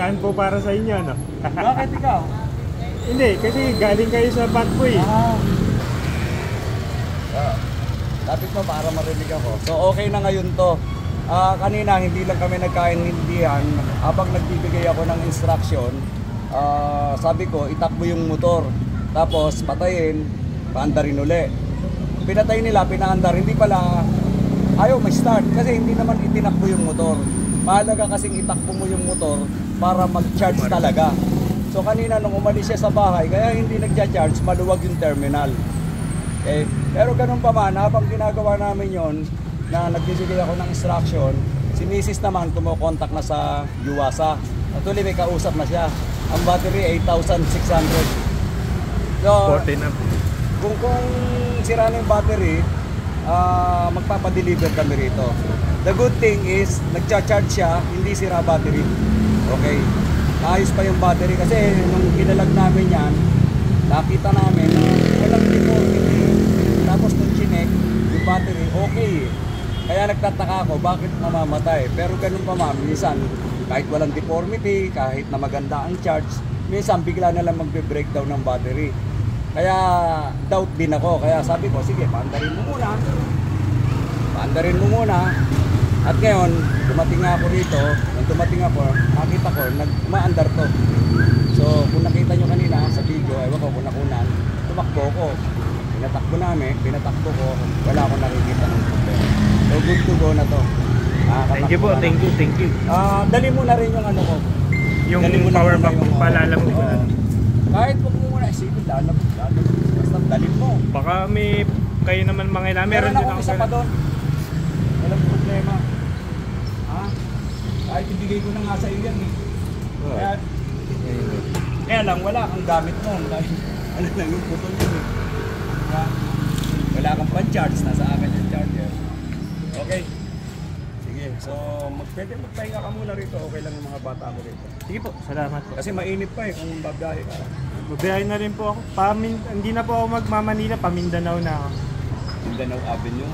magaan po para sa inyo, no? Bakit ikaw? Hindi, kasi galing kayo sa Bagboy. Ah. Ah, Lapit mo para marinig ako. So okay na ngayon to. Ah, kanina hindi lang kami nagkaintindihan. Habang nagbibigay ako ng instruction, ah, sabi ko itakbo yung motor. Tapos patayin, paandarin uli. Pinatay nila, pinaandar. Hindi pala ayaw may start kasi hindi naman itinakbo yung motor. Mahalaga kasing itakbo mo yung motor para mag-charge talaga. So kanina nung umalis siya sa bahay, kaya hindi nagja-charge, maluwag yung terminal. Okay? Pero ganun pa man, habang ginagawa namin yon na nagbibigay ako ng instruction, si Mrs. naman kumukontak na sa Yuwasa. Actually may kausap na siya. Ang battery 8,600. So, 40 na po. kung kung sira na yung battery, ah magpapadeliver kami rito. The good thing is, nagcha-charge siya, hindi sira battery. Okay. Ayos pa yung battery kasi nung kinalag namin yan, nakita namin na walang deformity. Tapos nung chinek, yung battery, okay. Kaya nagtataka ako, bakit namamatay? Pero ganun pa ma'am, minsan, kahit walang deformity, kahit na maganda ang charge, minsan bigla na lang magbe-breakdown ng battery. Kaya doubt din ako. Kaya sabi ko, sige, paandarin mo muna. Paandarin mo muna. At ngayon, dumating nga ako rito. Nung dumating ako, nakita ko, nagmaandar to. So, kung nakita nyo kanina sa video, ewan ko kung nakunan, tumakbo ko. Pinatakbo namin, pinatakbo ko, wala akong nakikita ng problema. So, good to go na to. Thank you po, thank you, thank you. Ah, dali mo na rin yung ano ko. Yung Dali mo power bank yung, palalamig ko oo. na. Kahit wag mo muna isipin, lalabog, lalabog. Basta dalhin mo. Baka may kayo naman mga ilan. Meron Meron din ako isa pa doon. Problema. Ha? Kahit ibigay ko na nga sa iyo yan eh. Kaya, kaya lang, wala kang gamit mo. Ano lang yung putol yun eh. Ha? Wala kang pan-charge. Nasa akin yung charger. Okay. Sige. So, mag pwede magpahinga ka muna rito. Okay lang yung mga bata ko rito. Sige po, salamat po. Kasi mainit pa eh kung babiyahe ka. Mabiyahe na rin po ako. Pamin, hindi na po ako magmamanila, pamindanao na ako. Mindanao Avenue.